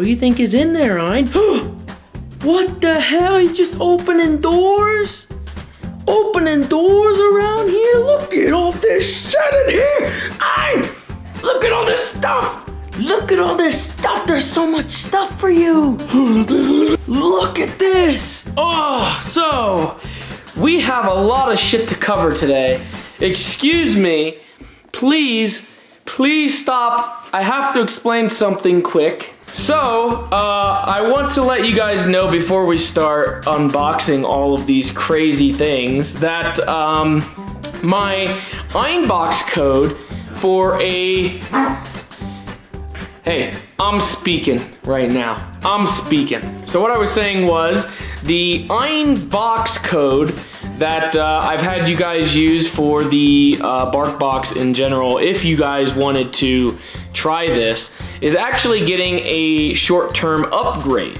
What do you think is in there, Ein? what the hell? He's just opening doors? Opening doors around here? Look at all this shit in here! Ein! Look at all this stuff! Look at all this stuff. There's so much stuff for you. Look at this. Oh, so we have a lot of shit to cover today. Excuse me. Please, please stop. I have to explain something quick. So, uh, I want to let you guys know before we start unboxing all of these crazy things that um, my Einbox code for a Hey, I'm speaking right now. I'm speaking. So what I was saying was the Eins box code that uh, I've had you guys use for the uh, BarkBox in general, if you guys wanted to try this, is actually getting a short-term upgrade.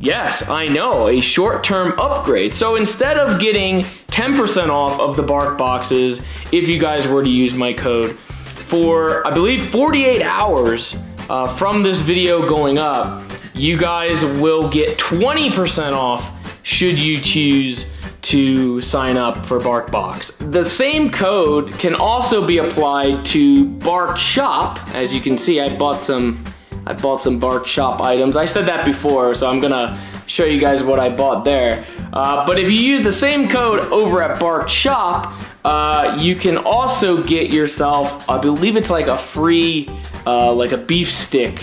Yes, I know, a short-term upgrade. So instead of getting 10% off of the Bark boxes, if you guys were to use my code, for, I believe, 48 hours uh, from this video going up, you guys will get 20% off should you choose to sign up for BarkBox. The same code can also be applied to Bark Shop. As you can see, I bought some I bought some Bark Shop items. I said that before, so I'm gonna show you guys what I bought there. Uh, but if you use the same code over at Bark Shop, uh, you can also get yourself, I believe it's like a free, uh, like a beef stick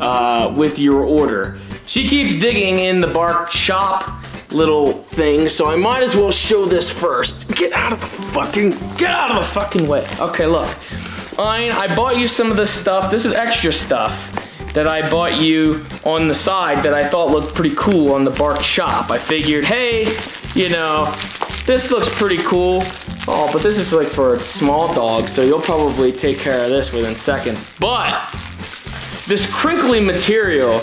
uh, with your order. She keeps digging in the Bark Shop little thing, so I might as well show this first. Get out of the fucking, get out of the fucking way. Okay, look. Fine, I bought you some of this stuff. This is extra stuff that I bought you on the side that I thought looked pretty cool on the Bark shop. I figured, hey, you know, this looks pretty cool. Oh, but this is like for a small dog, so you'll probably take care of this within seconds. But this crinkly material,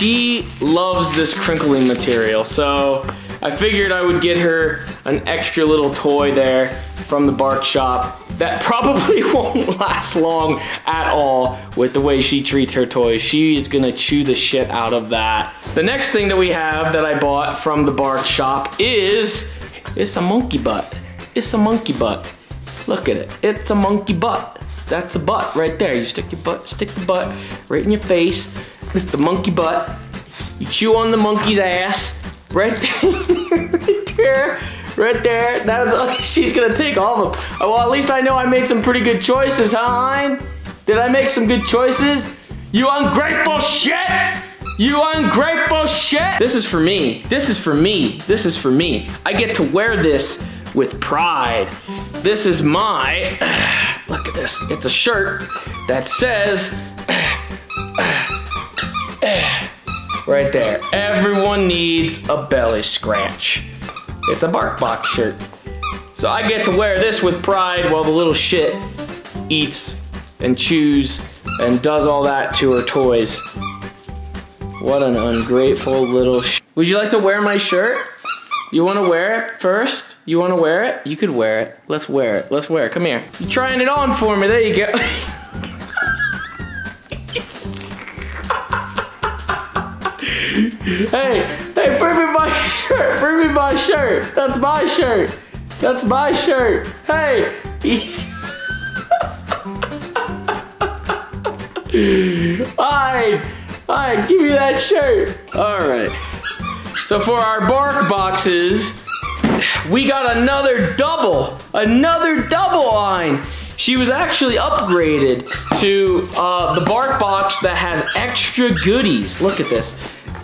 she loves this crinkly material. So I figured I would get her an extra little toy there from the Bark shop that probably won't last long at all with the way she treats her toys. She is gonna chew the shit out of that. The next thing that we have that I bought from the Bark shop is, it's a monkey butt. It's a monkey butt. Look at it, it's a monkey butt. That's the butt right there. You stick your butt, stick the butt right in your face. It's the monkey butt. You chew on the monkey's ass right there, right there, right there. That's all she's gonna take all of them. Oh, well, at least I know I made some pretty good choices, huh? Did I make some good choices? You ungrateful shit! You ungrateful shit! This is for me. This is for me. This is for me. I get to wear this with pride. This is my, look at this. It's a shirt that says, right there. Everyone needs a belly scratch. It's a BarkBox shirt. So I get to wear this with pride while the little shit eats and chews and does all that to her toys. What an ungrateful little sh Would you like to wear my shirt? You wanna wear it first? You wanna wear it? You could wear it. Let's wear it. Let's wear it. Come here. You're trying it on for me. There you go. hey, hey, bring me my shirt. Bring me my shirt. That's my shirt. That's my shirt. Hey. Alright, alright, give me that shirt. Alright. So for our bark boxes, we got another double. Another double line. She was actually upgraded to uh, the bark box that has extra goodies. Look at this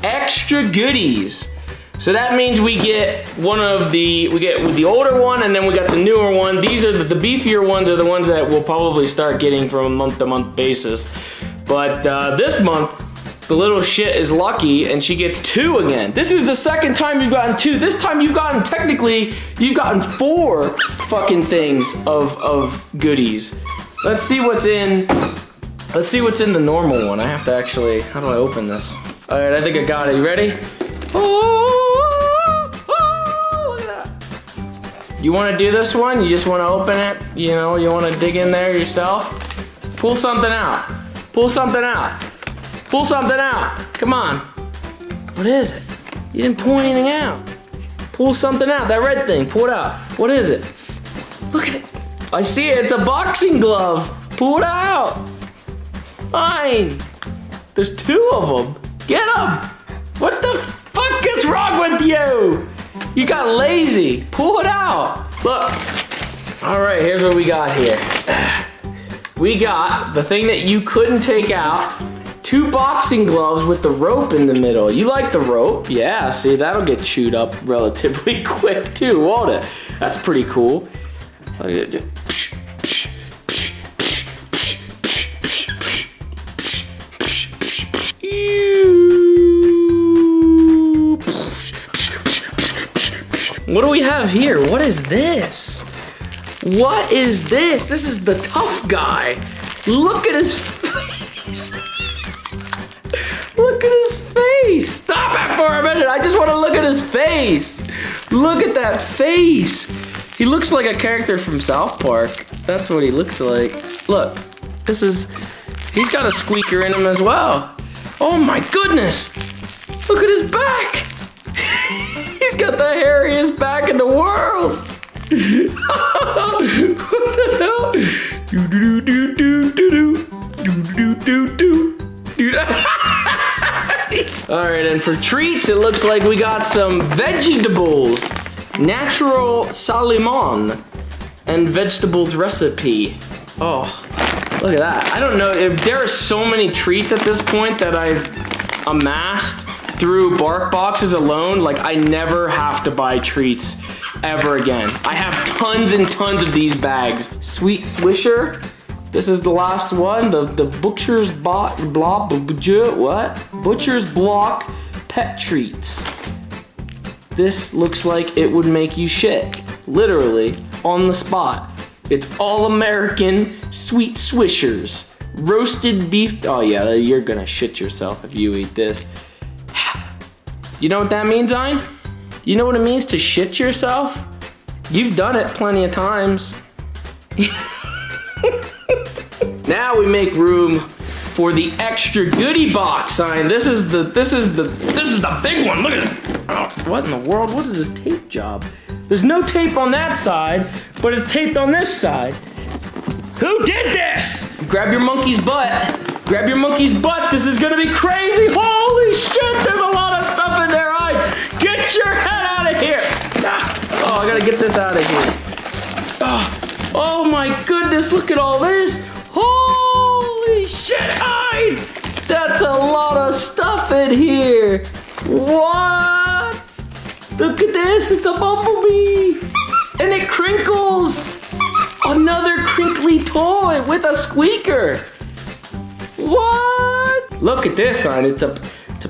extra goodies. So that means we get one of the, we get with the older one and then we got the newer one. These are the, the beefier ones are the ones that we'll probably start getting from a month to month basis. But uh, this month, the little shit is lucky and she gets two again. This is the second time you've gotten two. This time you've gotten, technically, you've gotten four fucking things of, of goodies. Let's see what's in, let's see what's in the normal one. I have to actually, how do I open this? All right, I think I got it. You ready? Oh, oh, look at that. You want to do this one? You just want to open it? You know, you want to dig in there yourself? Pull something out. Pull something out. Pull something out. Come on. What is it? You didn't pull anything out. Pull something out. That red thing. Pull it out. What is it? Look at it. I see it. It's a boxing glove. Pull it out. Fine. There's two of them. Get them. What the fuck is wrong with you? You got lazy. Pull it out. Look. All right, here's what we got here. We got the thing that you couldn't take out. Two boxing gloves with the rope in the middle. You like the rope? Yeah, see, that'll get chewed up relatively quick too, won't it? That's pretty cool. What do we have here? What is this? What is this? This is the tough guy. Look at his face. look at his face. Stop it for a minute. I just want to look at his face. Look at that face. He looks like a character from South Park. That's what he looks like. Look, this is, he's got a squeaker in him as well. Oh my goodness. Look at his back. Got the hairiest back in the world. what the hell? Do do do do do do do do do do. All right, and for treats, it looks like we got some vegetables natural salimon and vegetables recipe. Oh, look at that. I don't know, if there are so many treats at this point that I've amassed through bark boxes alone, like I never have to buy treats ever again. I have tons and tons of these bags. Sweet Swisher, this is the last one, the, the Butcher's Bot, blah, blah, blah, what? Butcher's Block Pet Treats. This looks like it would make you shit. Literally, on the spot. It's all American sweet swishers. Roasted beef, oh yeah, you're gonna shit yourself if you eat this. You know what that means, Ein? You know what it means to shit yourself? You've done it plenty of times. now we make room for the extra goodie box Ein. This is the this is the this is the big one. Look at it. Oh, what in the world? What is this tape job? There's no tape on that side, but it's taped on this side. Who did this? Grab your monkey's butt. Grab your monkey's butt. This is gonna be crazy. Holy shit, there's a your head out of here. Ah, oh, I gotta get this out of here. Oh, oh my goodness, look at all this. Holy shit, I, that's a lot of stuff in here. What? Look at this, it's a bumblebee. And it crinkles. Another crinkly toy with a squeaker. What? Look at this sign, it's a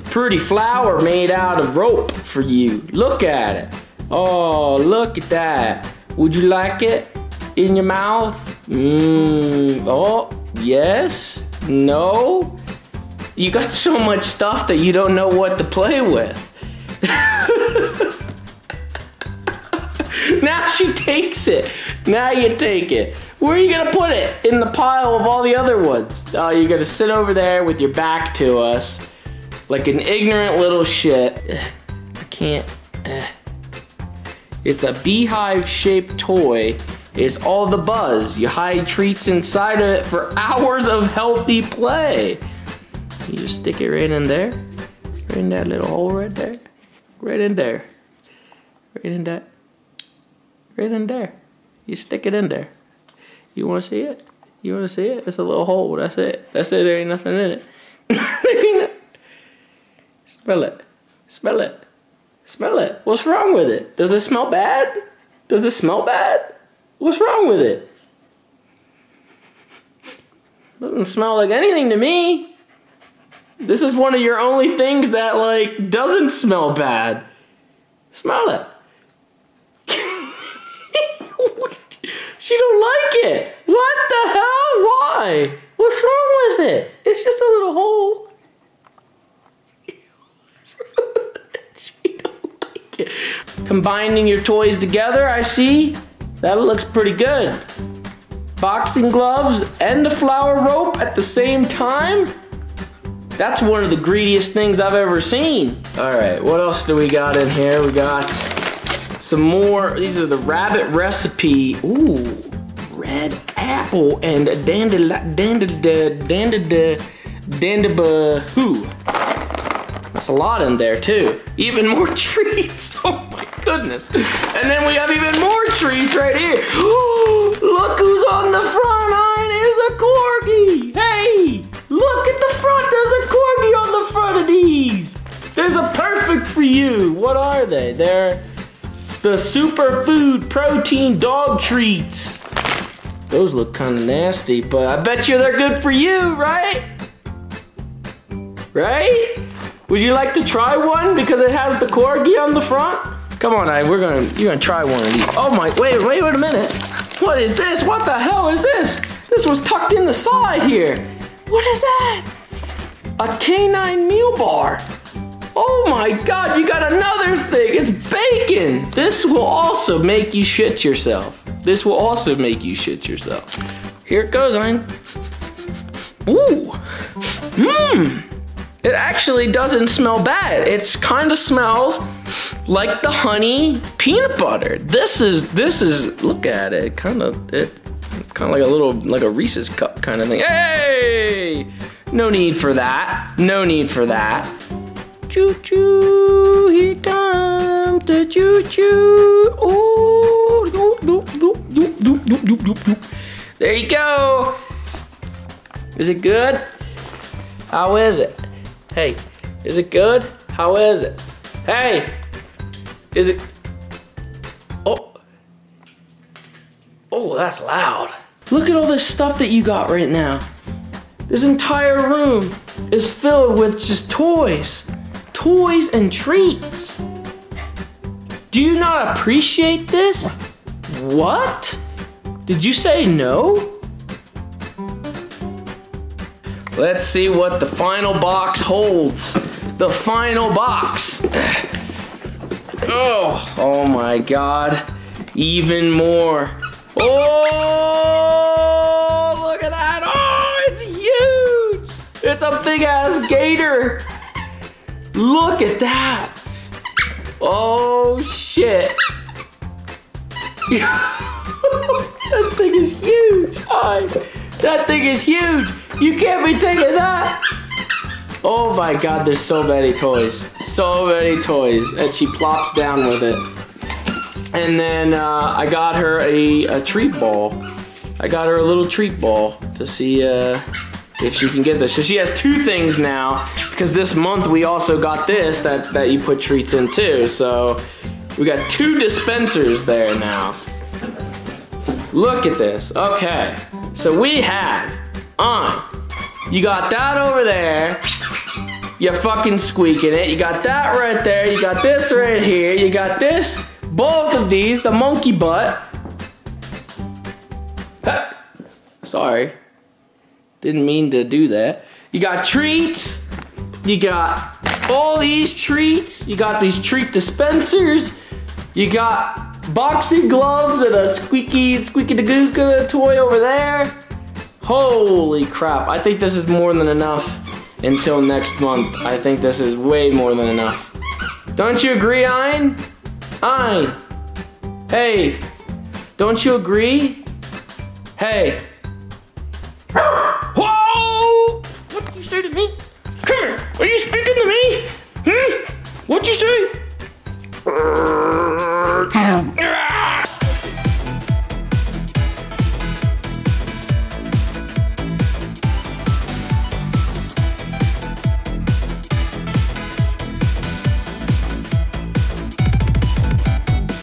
pretty flower made out of rope for you. Look at it. Oh, look at that. Would you like it in your mouth? Mmm, oh, yes, no. You got so much stuff that you don't know what to play with. now she takes it. Now you take it. Where are you gonna put it? In the pile of all the other ones. Oh, you're gonna sit over there with your back to us like an ignorant little shit. I can't. Eh. It's a beehive shaped toy. It's all the buzz. You hide treats inside of it for hours of healthy play. You just stick it right in there. Right in that little hole right there. Right in there. Right in that. Right in there. You stick it in there. You wanna see it? You wanna see it? It's a little hole, that's it. That's it, there ain't nothing in it. Smell it. Smell it. Smell it. What's wrong with it? Does it smell bad? Does it smell bad? What's wrong with it? Doesn't smell like anything to me. This is one of your only things that like doesn't smell bad. Smell it. she don't like it. What the hell? Why? What's wrong with it? It's just a little hole. she don't like it. Combining your toys together, I see. That looks pretty good. Boxing gloves and a flower rope at the same time? That's one of the greediest things I've ever seen. All right, what else do we got in here? We got some more. These are the rabbit recipe. Ooh, red apple and dandelion, dandelion, dandelion, dandelion, who? A lot in there too. Even more treats. Oh my goodness. And then we have even more treats right here. Look who's on the front line is a corgi. Hey, look at the front. There's a corgi on the front of these. There's a perfect for you. What are they? They're the superfood protein dog treats. Those look kind of nasty, but I bet you they're good for you, right? Right? Would you like to try one because it has the corgi on the front? Come on, I. We're gonna. You're gonna try one of these. Oh my! Wait, wait, wait a minute. What is this? What the hell is this? This was tucked in the side here. What is that? A canine meal bar. Oh my God! You got another thing. It's bacon. This will also make you shit yourself. This will also make you shit yourself. Here it goes, Ein. Ooh. Mmm. It actually doesn't smell bad. It's kind of smells like the honey peanut butter. This is this is look at it. Kind of it kind of like a little like a Reese's cup kind of thing. Hey! No need for that. No need for that. Choo choo, here comes the choo choo. Oh, doop, doop, doop, doop, doop, doop, doop, doop. There you go. Is it good? How is it? Hey, is it good? How is it? Hey, is it? Oh, oh, that's loud. Look at all this stuff that you got right now. This entire room is filled with just toys. Toys and treats. Do you not appreciate this? What? Did you say no? Let's see what the final box holds. The final box. Oh, oh my God. Even more. Oh, look at that. Oh, it's huge. It's a big ass gator. Look at that. Oh, shit. that thing is huge. That thing is huge. You can't be taking that. Oh my god, there's so many toys. So many toys. And she plops down with it. And then uh, I got her a, a, treat ball. I got her a little treat ball to see uh, if she can get this. So she has two things now because this month we also got this that, that you put treats in too. So we got two dispensers there now. Look at this. Okay. So we have on. You got that over there. You're fucking squeaking it. You got that right there. You got this right here. You got this. Both of these. The monkey butt. Sorry. Didn't mean to do that. You got treats. You got all these treats. You got these treat dispensers. You got boxing gloves and a squeaky, squeaky da gooka toy over there. Holy crap. I think this is more than enough until next month. I think this is way more than enough. Don't you agree, Ein? Ein. Hey. Don't you agree? Hey. Whoa! What did you say to me? Come here. Are you speaking to me? Hmm? What'd you say?